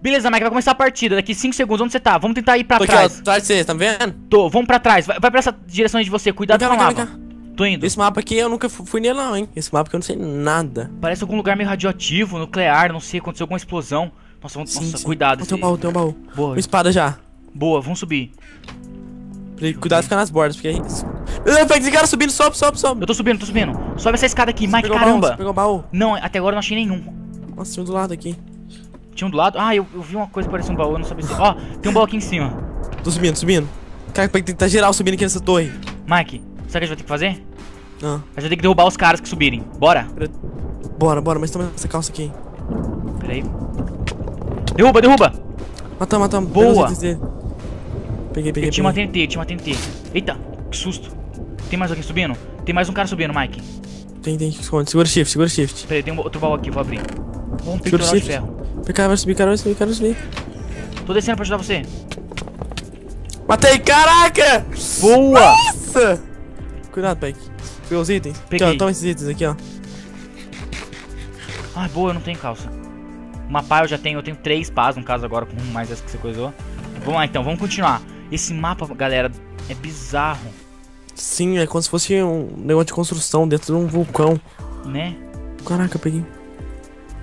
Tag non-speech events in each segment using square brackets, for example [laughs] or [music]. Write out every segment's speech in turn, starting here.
Beleza, Mike, vai começar a partida. Daqui 5 segundos, onde você tá? Vamos tentar ir pra Tô aqui, ó, trás. atrás de você, tá vendo? Tô, vamos pra trás. Vai, vai pra essa direção aí de você. Cuidado com a cá, lava. Tô indo. Esse mapa aqui eu nunca fu- fui nele não, hein? Esse mapa aqui eu não sei nada. Parece algum lugar meio radioativo, nuclear, não sei, aconteceu alguma explosão. Nossa, vamos, Sim, nossa sim. cuidado. Tem um baú, tem um baú. Boa, Uma espada já. boa, vamos subir. Cuidado de ficar nas bordas, porque aí... Meu Deus, esse cara subindo, sobe, sobe, sobe. Eu tô subindo, tô subindo. Sobe essa escada aqui, Mike, baú, caramba. você pegou o baú. Não, até agora eu não achei nenhum. Nossa, tinha um do lado aqui. Tinha um do lado. Ah, eu, eu vi uma coisa que parecia um baú, eu não sabia se. Ó, tem um baú aqui em cima. Tô subindo, subindo. Cara, tem que tentar geral subindo aqui nessa torre. Mike, sabe o que a gente vai ter que fazer? Ah, A gente vai ter que derrubar os caras que subirem. Bora? bora, bora, mas toma essa calça aqui. Pera aí. Derruba, derruba! Matamos, matamos. Boa. Peguei, peguei, Eu tinha uma. TNT, tinha uma TNT. Eita, que susto. Tem mais alguém subindo? Tem mais um cara subindo, Mike. Tem, tem, esconde. Segura shift, segura shift. Pera aí, tem um outro baú aqui, vou abrir. Um Segura peitoral de ferro. O cara vai subir, cara vai subir, cara vai subir. Tô descendo pra ajudar você. Matei, caraca! Boa! Nossa! Cuidado, Peck. Pegou os itens? Peguei. Aqui, ó, toma esses itens aqui, ó. Ai, boa, eu não tenho calça. Uma pá eu já tenho, eu tenho três pás, no caso agora, com mais essa que você coisou. Vamos lá então, vamos continuar. Esse mapa, galera, é bizarro, Sim, é como se fosse um negócio de construção dentro de um vulcão. né? Caraca, peguei.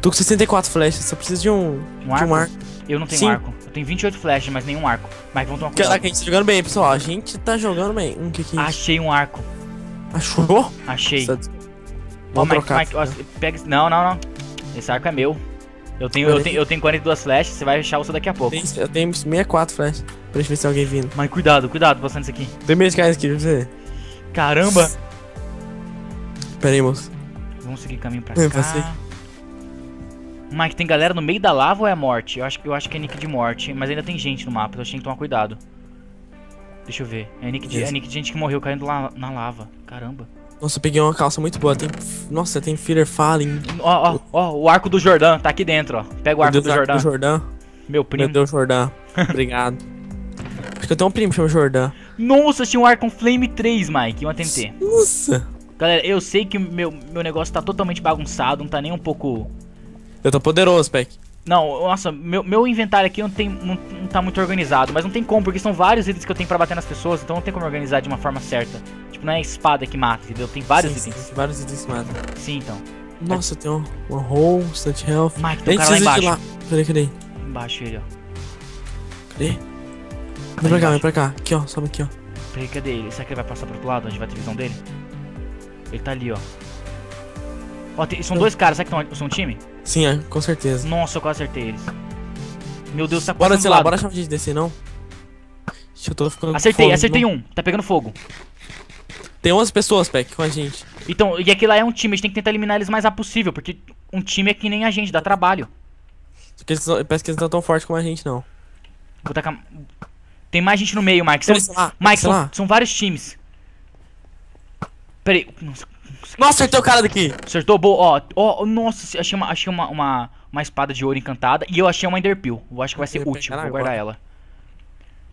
Tô com 64 flechas, só preciso de um. Um de arco? um arco. Eu não tenho Sim. arco. Eu tenho 28 flechas, mas nenhum arco. Mas vamos tomar cuidado. Caraca, a gente tá jogando bem, pessoal. A gente tá jogando bem. Um que que é? Achei um arco. Achou? Achei. Nossa, Vamos Mike, trocar. Mike, ó, pega Não, não, não. Esse arco é meu. Eu tenho, eu tenho, eu tenho 42 flechas, você vai achar o seu daqui a pouco. Eu tenho 64 flechas. Pra gente ver se tem alguém vindo. Mas cuidado, cuidado passando isso aqui. Tem de cair aqui, pra você. Caramba! Pera aí, moço. Vamos seguir caminho pra Eu cá. passei. Mike, tem galera no meio da lava ou é morte? Eu acho, eu acho que é nick de morte, mas ainda tem gente no mapa, então a gente tem que tomar cuidado. Deixa eu ver. É nick de, é nick de gente que morreu caindo lá na lava. Caramba. Nossa, eu peguei uma calça muito boa. Tem. Nossa, tem Feeder Falling. Ó, ó, ó, o arco do Jordão tá aqui dentro, ó. Pega o arco do Jordão. do Jordão. Meu Meu primo. Deus, Jordão. [laughs] Obrigado. Acho que eu tenho um primo que chama Jordão. Nossa, tinha um arco com Flame 3, Mike, e uma TNT. Nossa. Galera, eu sei que meu, meu negócio tá totalmente bagunçado, não tá nem um pouco. Eu tô poderoso, Peck. Não, nossa, meu, meu inventário aqui não, tem, não, não tá muito organizado, mas não tem como, porque são vários itens que eu tenho pra bater nas pessoas, então não tem como organizar de uma forma certa. Tipo, não é a espada que mata, entendeu? Tem vários Sim, itens. sim, vários itens que matam. Sim, então. Nossa, tem um, uma hole, stunt health. Mike, tem um cara lá embaixo. lá. Cadê, cadê? Embaixo ele, ó. Cadê? Vem pra cá, embaixo. vem pra cá. Aqui, ó, sobe aqui, ó. Peraí, cadê ele? Será que ele vai passar pro outro lado, onde vai ter visão dele? Ele tá ali, ó. Ó, tem- são dois caras, será que tão- são um time? Sim, é, com certeza. Nossa, eu quase acertei eles. Meu Deus, tá Bora, passando sei lá, bora chamar gente descer, não? Ixi, eu tô ficando Acertei, fome, acertei não. um. Tá pegando fogo. Tem 11 pessoas, Peck, com a gente. Então, e aquele lá é um time, a gente tem que tentar eliminar eles o mais rápido possível, porque um time é que nem a gente, dá trabalho. Porque eles, parece que eles não estão tão fortes como a gente, não. Vou tacar... Tem mais gente no meio, Mike. São, lá, Mike, são, são vários times. Peraí. Nossa, Nossa, acertei o cara daqui. acertou? Boa. Ó, ó, nossa, achei, uma, achei uma, uma, uma espada de ouro encantada e eu achei uma Enderpeel. Eu acho que vai ser útil, vou guardar ela.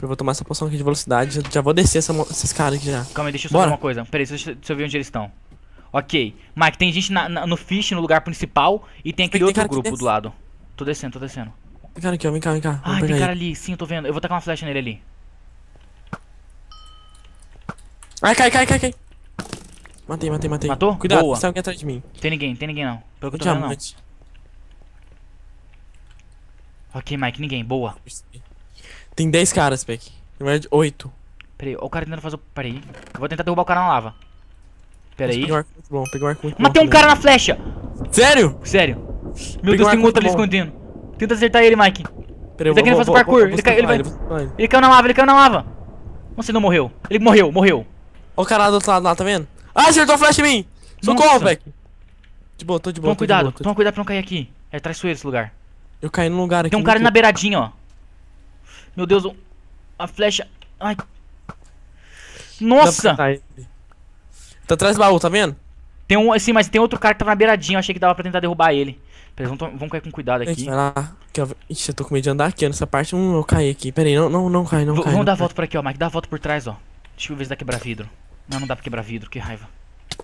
Eu vou tomar essa poção aqui de velocidade. Já, já vou descer essa esses caras aqui já. Calma aí, deixa eu só Bora. ver uma coisa. Peraí, deixa, eu- deixa eu ver onde eles estão. Ok. Mike, tem gente na- na- no fish, no lugar principal, e tem aquele Tem outro grupo do lado. Tô descendo, tô descendo. Tem cara aqui, ó. Vem cá, vem cá. Ai, tem cara ele. ali, sim, eu tô vendo. Eu vou tacar uma flecha nele ali. Ai, cai, cai, cai, cai. Matei, matei, matei. Matou? Cuidado, Boa. tem alguém atrás de mim. Tem ninguém, tem ninguém não. Pelo que eu tô vendo, não. Ok, Mike, ninguém. Boa. Tem 10 caras, Peck. Na verdade, 8. Peraí, ó, o cara tentando fazer o. Peraí. Eu vou tentar derrubar o cara na lava. Peraí. Peguei um arco muito bom, peguei um arco muito bom. Matei um cara na flecha! Sério? Sério. Meu Peguei Deus, um tem um outro ali bom. escondendo. Tenta acertar ele, Mike. Peraí, Ele tá querendo fazer parkour, ele cai- ele vai- vai... Ele caiu na lava, ele caiu na lava. Nossa, ele não morreu. Ele morreu, morreu. Ó o cara lá do outro lado lá, tá vendo? Ah, acertou a flash em mim! Socorro, Nossa. Peck! De boa, tô de boa, Toma tô de cuidado, boa, toma cuidado pra não cair aqui. É traiçoeiro esse lugar. Eu caí num lugar aqui. Tem um cara ali na beiradinha, ó. Meu Deus, o- a flecha. Ai. Nossa! Tá atrás do baú, tá vendo? Tem um assim, mas tem outro cara que tava na beiradinha. Eu achei que dava pra tentar derrubar ele. Pera, vamos, to- vamos cair com cuidado aqui. vai lá. Ixi, eu tô com medo de andar aqui, ó, nessa parte. Hum, eu caí aqui. Pera aí, não, não, não cai, não V- cai. vamos não dar a volta por aqui, ó, Mike. Dá a volta por trás, ó. Deixa eu ver se dá quebrar vidro. Não, não dá pra quebrar vidro, que raiva.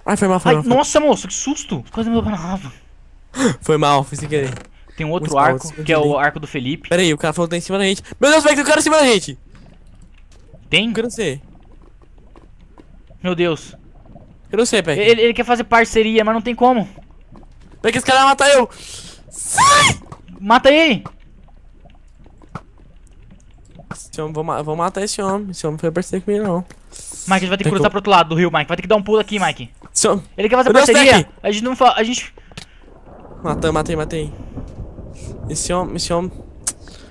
Ai, foi mal, foi Ai, mal. Foi, nossa, moço, que susto! Quase me na lava. foi mal, foi sem querer. Tem um outro arco, que é o arco do Felipe. Pera aí, o cara falou que tá em cima da gente. Meu Deus, velho, tem um cara em cima da gente. Tem? Eu não sei. Meu Deus. Eu não sei, Peck. Ele, ele quer fazer parceria, mas não tem como. Peck, esse cara vai matar eu. Sai! Mata ele! Esse homem, vou, vou matar esse homem. Esse homem foi parceiro comigo, não. Mike, a gente vai ter que cruzar pro outro lado do rio, Mike. Vai ter que dar um pulo aqui, Mike. Homem... Ele quer fazer Meu Deus, parceria. Peck! A gente não fala. A gente. Matei, matei, matei. Esse homem, esse homem...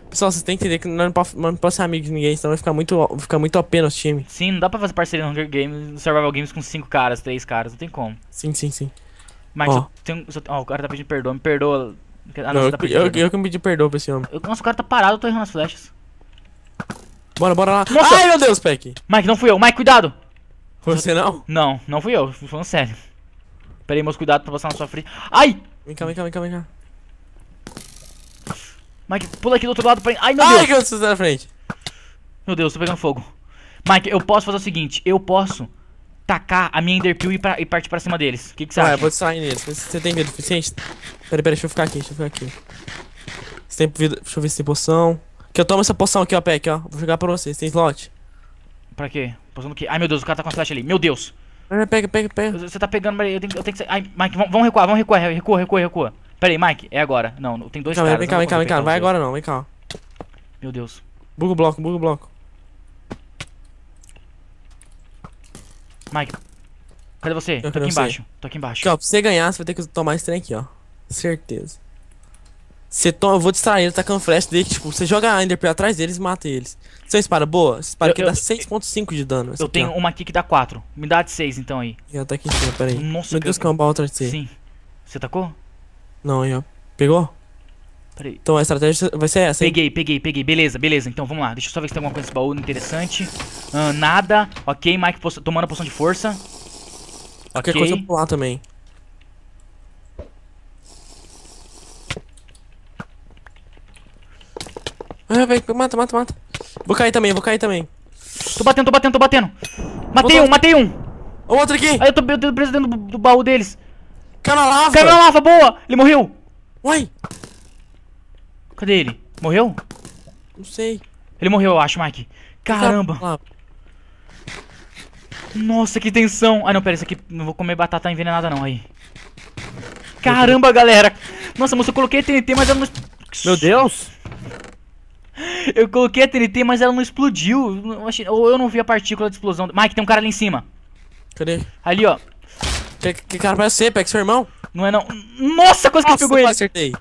Pessoal, vocês têm que entender que nós não podemos não pode ser amigo de ninguém, senão vai ficar muito, vai ficar muito OP nosso time. Sim, não dá pra fazer parceria no Hunger Games, no Survival Games com cinco caras, três caras. Não tem como. Sim, sim, sim. Mike, Ó. um. Ó, o cara tá pedindo perdão. Me perdoa. Ah, não, não, eu, tá pedindo eu, perdão. eu que me pedi perdão pra esse homem. Eu- Nossa, o cara tá parado, eu tô errando as flechas. Bora, bora lá. Nossa! Ai, meu Deus, Peck. Mike, não fui eu. Mike, cuidado! Foi você não? Não, não fui eu. Fui falando sério. Pera aí, meus cuidado pra passar na sua frente. Ai! Vem cá, vem cá, vem cá, vem cá. Mike, pula aqui do outro lado pra. Ai, meu Ai, Deus! que eu estou na frente. Meu Deus, tô pegando fogo. Mike, eu posso fazer o seguinte: eu posso tacar a minha Enderpeel e, pra- e partir pra cima deles. O que, que você Ah, eu acha? vou distrair neles. Você você tem vida suficiente? Pera, pera, deixa eu ficar aqui, deixa eu ficar aqui. Você tem vida. Deixa eu ver se tem poção. Que eu tomo essa poção aqui, ó, Peck, ó. Vou jogar pra você. Você tem slot? Pra quê? Passando o quê? Ai, meu Deus, o cara tá com a flecha ali. Meu Deus! Pega, pega, pega. Você tá pegando. peraí, Eu tenho, eu tenho que. Ai, Mike, vamos, recuar, vamos recuar, recua, recua, recua. Pera aí, Mike, é agora. Não, tem dois caras. vem cá, vem cá, vem cá. vai agora não, vem cá. Meu Deus. Buga o bloco, buga o bloco. Mike, cadê você? Eu Tô aqui embaixo. Tô aqui embaixo. Aqui, ó, pra você ganhar, você vai ter que tomar esse trem aqui, ó. Certeza. Você toma, eu vou distrair ele, tacando flash dele, tipo, você joga a Enderpearl atrás deles e mata eles. Você espada boa? Essa espada Eu- aqui eu- dá 6.5 de dano. Eu tenho uma aqui que dá 4. Me dá de 6 então aí. Ela tá aqui em cima, pera aí. Nossa, Meu que- Deus, que é um baú atrás de você. Sim. Você tacou? Não, aí, ó. Pegou? Peraí. Então a estratégia vai ser essa, hein? Peguei, peguei, peguei. Beleza, beleza. Então vamos lá. Deixa eu só ver se tem alguma coisa nesse baú interessante. Ah, nada. Ok, Mike tomando a poção de força. Qualquer Ok. coisa eu pular também. Vai, mata, mata, mata. Vou cair também, vou cair também. Tô batendo, tô batendo, tô batendo. Matei Botou- um, matei um. Ó, outro aqui! Aí eu tô, eu tô preso dentro do, do baú deles. Caiu na lava! Caiu na lava, boa! Ele morreu. Uai! Cadê ele? Morreu? Não sei. Ele morreu, eu acho, Mike. Caramba. Nossa, que tensão. Ah, não, pera, isso aqui não vou comer batata envenenada não, aí. Caramba, galera. Nossa, moça, eu coloquei TNT, mas ela não... Meu Deus! Eu coloquei a TNT, mas ela não explodiu. Eu Ou eu não vi a partícula de explosão. Mike, tem um cara ali em cima. Cadê? Ali, ó. Que, que cara parece ser, pega seu irmão? Não é não. Nossa, quase que Nossa, pegou eu ele. acertei.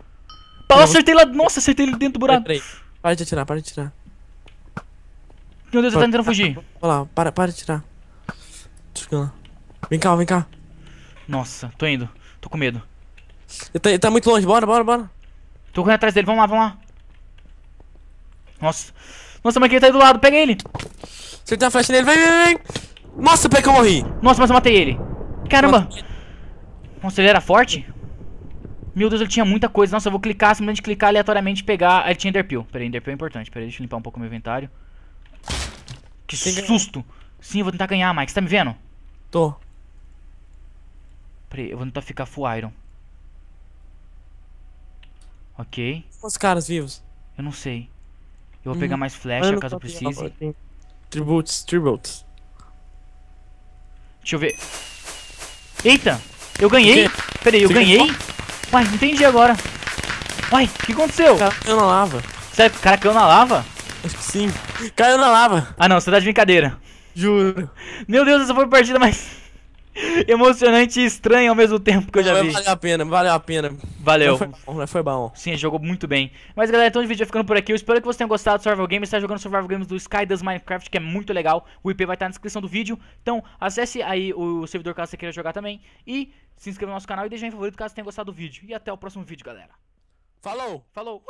Eu acertei lá. Nossa, acertei ele dentro do buraco. Peraí, para de atirar, para de atirar. Meu Deus, ele tá tentando fugir. Olha lá, para, para de atirar. Eu. Vem cá, vem cá. Nossa, tô indo. Tô com medo. Ele tá, ele tá muito longe, bora, bora, bora. Tô correndo atrás dele. Vamos lá, vamos lá. Nossa. Nossa, mas quem tá aí do lado? Pega ele. Acertei a flecha nele, vem, vem, vem. Nossa, pega que eu morri. Nossa, mas eu matei ele. Caramba. Nossa, ele era forte? Meu Deus, ele tinha muita coisa. Nossa, eu vou clicar, simplesmente clicar aleatoriamente e pegar. Ah, ele tinha Enderpeel. Peraí, Enderpeel é importante. Peraí, deixa eu limpar um pouco o meu inventário. Que Tem que- susto. Sim, eu vou tentar ganhar, Mike. Você tá me vendo? Tô. Peraí, eu vou tentar ficar full iron. Ok. Os caras vivos. Eu não sei. Eu vou pegar mais Ah, flecha caso precise. Tributes, tributes. Deixa eu ver. Eita! Eu ganhei! Peraí, eu Você ganhei? ganhou? Uai, não entendi agora. Uai, o que aconteceu? Cara caiu na lava. Sério, o cara caiu na lava? Acho que sim. Caiu na lava. Ah não, você tá de brincadeira. Juro. Meu Deus, essa foi a partida mais [laughs] emocionante e estranha ao mesmo tempo que eu já vi. Valeu a pena, valeu a pena. Valeu. Foi bom, mas foi bom. Sim, jogou muito bem. Mas galera, então o vídeo vai ficando por aqui. Eu espero que vocês tenham gostado do Survival Games. Está jogando Survival Games do Sky das Minecraft, que é muito legal. O IP vai estar na descrição do vídeo. Então acesse aí o servidor caso você queira jogar também. E se inscreva no nosso canal e deixe em favorito caso você tenha gostado do vídeo. E até o próximo vídeo, galera. Falou! Falou!